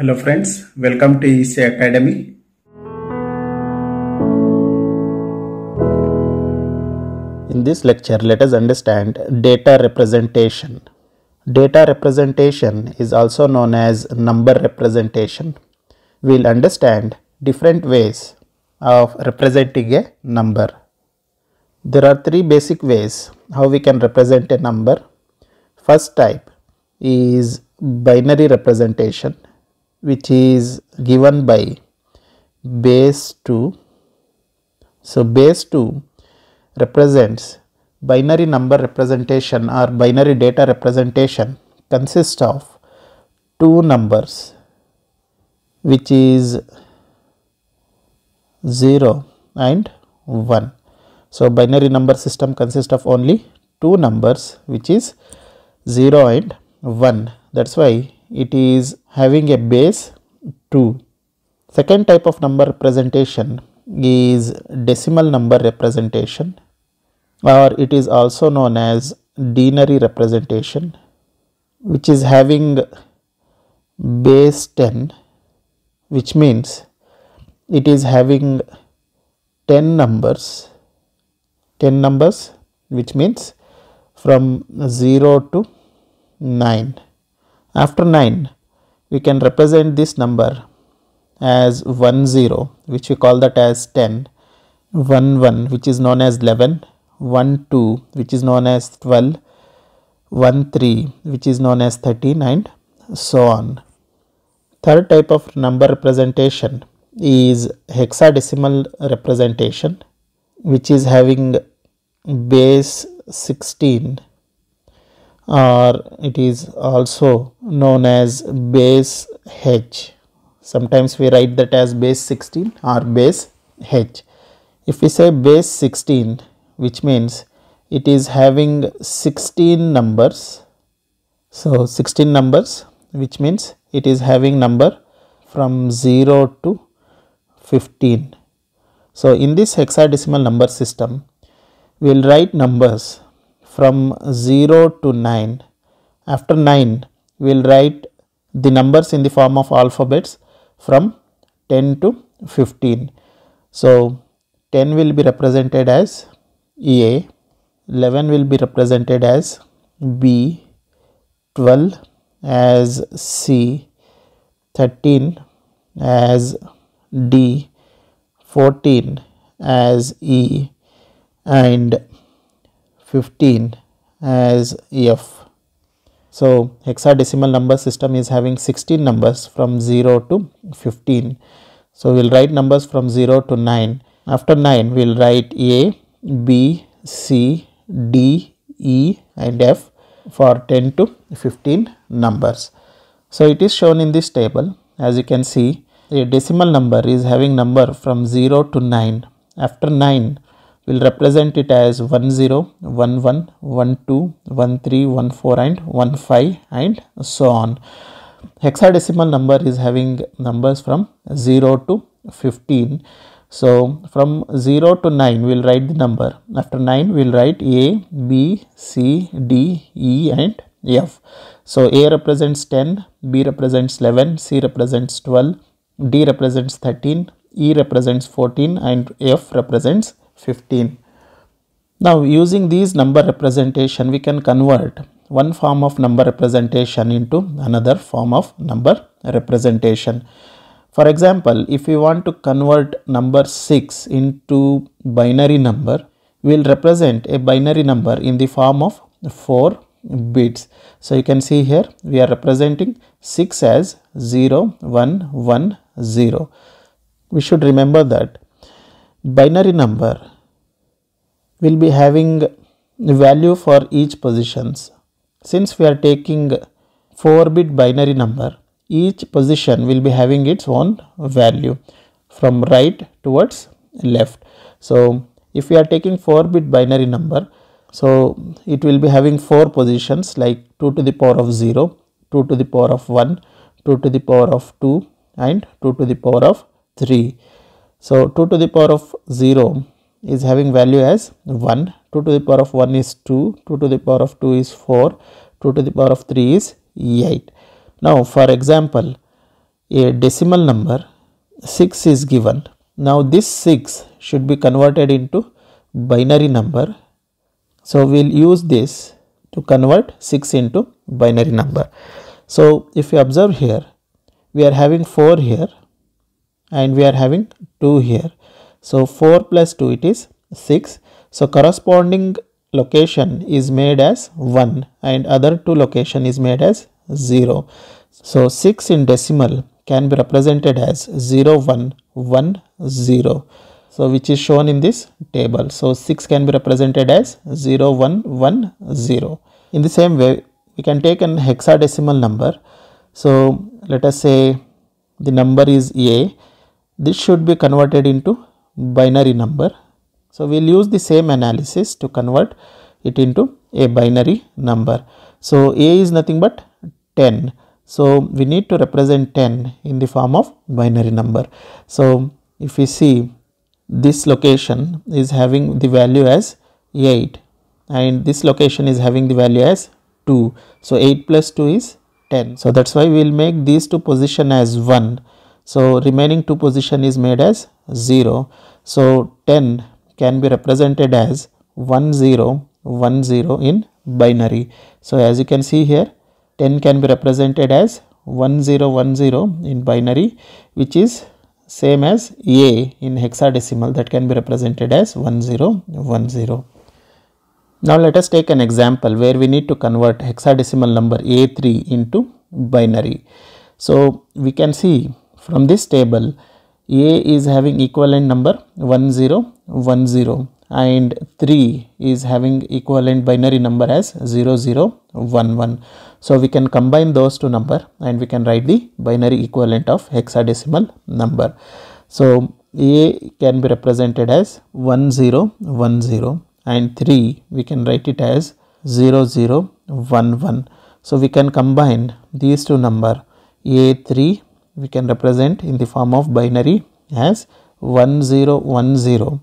Hello friends, welcome to EC Academy. In this lecture, let us understand data representation. Data representation is also known as number representation. We'll understand different ways of representing a number. There are three basic ways how we can represent a number. First type is binary representation which is given by base 2. So, base 2 represents binary number representation or binary data representation consists of two numbers which is 0 and 1. So, binary number system consists of only two numbers which is 0 and 1 that is why it is having a base 2. Second type of number representation is decimal number representation or it is also known as denary representation which is having base 10 which means it is having 10 numbers 10 numbers which means from 0 to 9 after 9 we can represent this number as 1 0 which we call that as 10 1 1 which is known as 11 1 2 which is known as 12 1 3 which is known as 13 and so on. Third type of number representation is hexadecimal representation which is having base 16 or it is also known as base h. Sometimes we write that as base 16 or base h. If we say base 16 which means it is having 16 numbers. So 16 numbers which means it is having number from 0 to 15 so in this hexadecimal number system we will write numbers from 0 to 9. After 9, we will write the numbers in the form of alphabets from 10 to 15. So, 10 will be represented as A, 11 will be represented as B, 12 as C, 13 as D, 14 as E and 15 as F. So, hexadecimal number system is having 16 numbers from 0 to 15. So, we will write numbers from 0 to 9. After 9, we will write A, B, C, D, E and F for 10 to 15 numbers. So, it is shown in this table as you can see a decimal number is having number from 0 to 9. After 9, will represent it as 1 0, 1 1, 1 2, 1 3, 1 4 and 1 5 and so on. Hexadecimal number is having numbers from 0 to 15. So, from 0 to 9 we will write the number. After 9 we will write A, B, C, D, E and F. So, A represents 10, B represents 11, C represents 12, D represents 13, E represents 14 and F represents 15. Now using these number representation we can convert one form of number representation into another form of number representation. For example, if we want to convert number 6 into binary number, we will represent a binary number in the form of 4 bits. So you can see here we are representing 6 as 0, 1, 1, 0. We should remember that binary number will be having value for each positions. Since we are taking 4 bit binary number, each position will be having its own value from right towards left. So, if we are taking 4 bit binary number, so it will be having 4 positions like 2 to the power of 0, 2 to the power of 1, 2 to the power of 2 and 2 to the power of 3. So, 2 to the power of 0 is having value as 1, 2 to the power of 1 is 2, 2 to the power of 2 is 4, 2 to the power of 3 is 8. Now, for example, a decimal number 6 is given. Now this 6 should be converted into binary number. So we'll use this to convert 6 into binary number. So if you observe here, we are having 4 here and we are having 2 here. So 4 plus 2 it is 6. So corresponding location is made as 1 and other two location is made as 0. So 6 in decimal can be represented as 0 1 1 0. So which is shown in this table. So 6 can be represented as 0 1 1 0. In the same way we can take an hexadecimal number. So let us say the number is A. This should be converted into binary number. So we'll use the same analysis to convert it into a binary number. So A is nothing but 10. So we need to represent 10 in the form of binary number. So if we see this location is having the value as 8 and this location is having the value as 2. So 8 plus 2 is 10. So that's why we will make these two position as 1. So remaining two position is made as 0. So 10 can be represented as 1 0 1 0 in binary. So as you can see here 10 can be represented as 1 0 1 0 in binary which is same as A in hexadecimal that can be represented as 1 0 1 0. Now let us take an example where we need to convert hexadecimal number A3 into binary. So we can see from this table A is having equivalent number 1010 and 3 is having equivalent binary number as 0011. So we can combine those two number and we can write the binary equivalent of hexadecimal number. So A can be represented as 1010 and 3 we can write it as 0011. So we can combine these two number A3 we can represent in the form of binary as 1010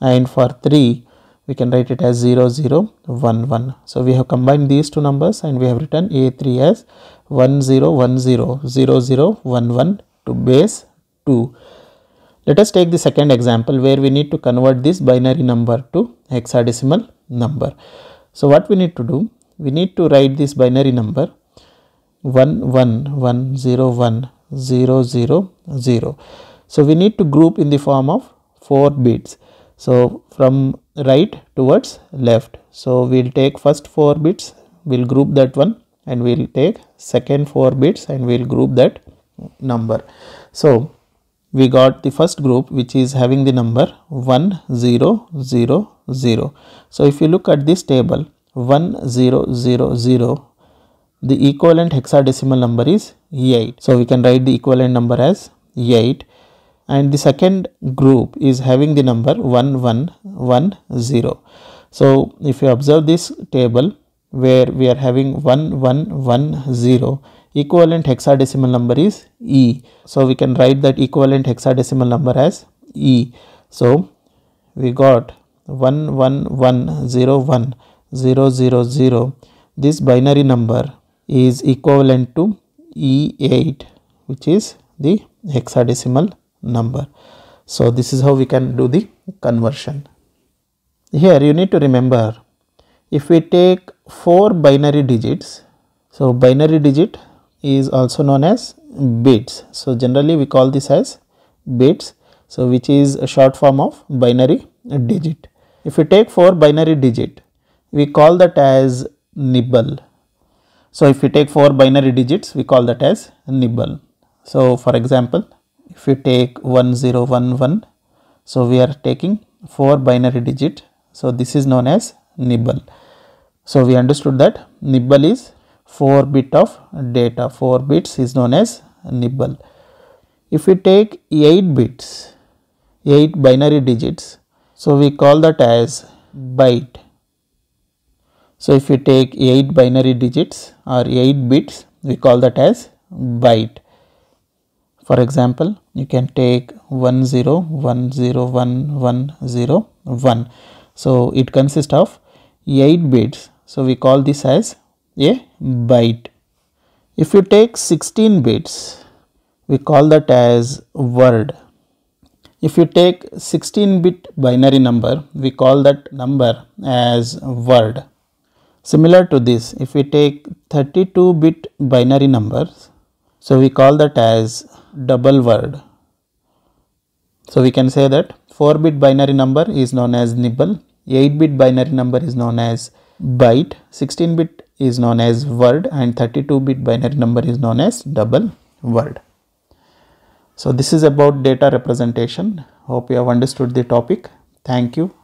and for 3 we can write it as 0011. So we have combined these two numbers and we have written A3 as 10100011 to base 2. Let us take the second example where we need to convert this binary number to hexadecimal number. So what we need to do? We need to write this binary number 11101000. So we need to group in the form of 4 bits. So from right towards left. So we'll take first 4 bits, we'll group that one and we'll take second 4 bits and we'll group that number. So we got the first group which is having the number 1000. So if you look at this table 1000 the equivalent hexadecimal number is 8. So we can write the equivalent number as E8 and the second group is having the number 1110. So if you observe this table where we are having 1110 equivalent hexadecimal number is E. So we can write that equivalent hexadecimal number as E. So we got 11101000 this binary number is equivalent to E8 which is the hexadecimal number. So this is how we can do the conversion. Here you need to remember if we take 4 binary digits, so binary digit is also known as bits. So generally we call this as bits, so which is a short form of binary digit. If we take 4 binary digit, we call that as nibble. So if we take 4 binary digits, we call that as nibble. So for example, if we take 1011 so we are taking 4 binary digit. So this is known as nibble. So we understood that nibble is 4 bit of data. 4 bits is known as nibble. If we take 8 bits 8 binary digits so we call that as byte so if we take 8 binary digits or 8 bits we call that as byte for example, you can take 1 0 1 0 1 1 0 1. So it consists of 8 bits. So we call this as a byte. If you take 16 bits, we call that as word. If you take 16 bit binary number, we call that number as word. Similar to this, if we take 32 bit binary numbers, so we call that as double word. So we can say that 4 bit binary number is known as nibble, 8 bit binary number is known as byte, 16 bit is known as word and 32 bit binary number is known as double word. So this is about data representation. Hope you have understood the topic. Thank you.